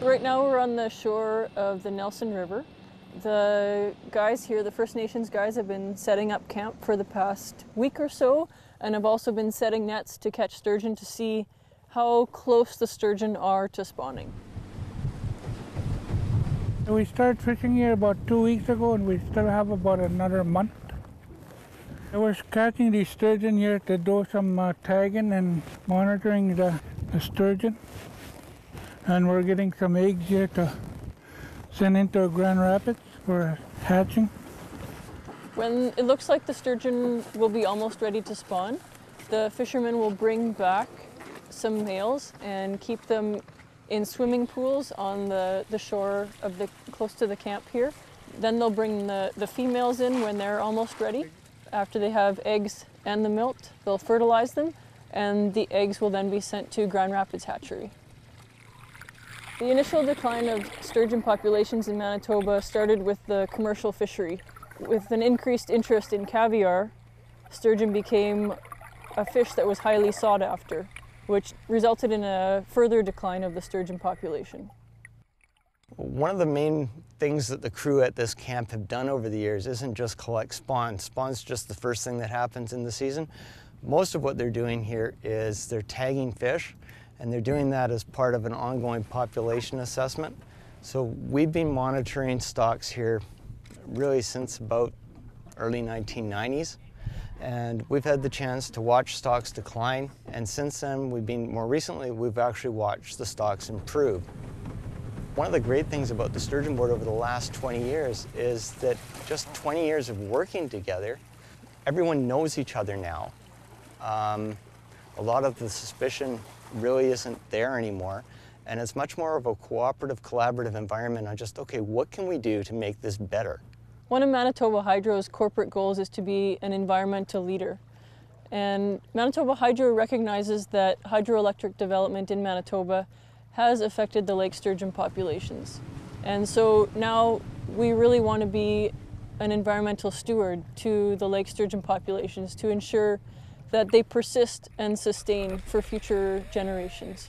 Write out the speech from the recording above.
Right now we're on the shore of the Nelson River. The guys here, the First Nations guys, have been setting up camp for the past week or so and have also been setting nets to catch sturgeon to see how close the sturgeon are to spawning. We started fishing here about two weeks ago and we still have about another month. We're catching these sturgeon here to do some uh, tagging and monitoring the, the sturgeon. And we're getting some eggs here to send into Grand Rapids for hatching. When it looks like the sturgeon will be almost ready to spawn, the fishermen will bring back some males and keep them in swimming pools on the, the shore of the close to the camp here. Then they'll bring the, the females in when they're almost ready. After they have eggs and the milk, they'll fertilize them and the eggs will then be sent to Grand Rapids Hatchery. The initial decline of sturgeon populations in Manitoba started with the commercial fishery. With an increased interest in caviar, sturgeon became a fish that was highly sought after which resulted in a further decline of the sturgeon population. One of the main things that the crew at this camp have done over the years isn't just collect spawn. Spawn's just the first thing that happens in the season. Most of what they're doing here is they're tagging fish, and they're doing that as part of an ongoing population assessment. So we've been monitoring stocks here really since about early 1990s and we've had the chance to watch stocks decline. And since then we've been more recently we've actually watched the stocks improve. One of the great things about the sturgeon board over the last 20 years is that just 20 years of working together everyone knows each other now. Um, a lot of the suspicion really isn't there anymore and it's much more of a cooperative collaborative environment on just okay what can we do to make this better one of Manitoba Hydro's corporate goals is to be an environmental leader. And Manitoba Hydro recognizes that hydroelectric development in Manitoba has affected the lake sturgeon populations. And so now we really want to be an environmental steward to the lake sturgeon populations to ensure that they persist and sustain for future generations.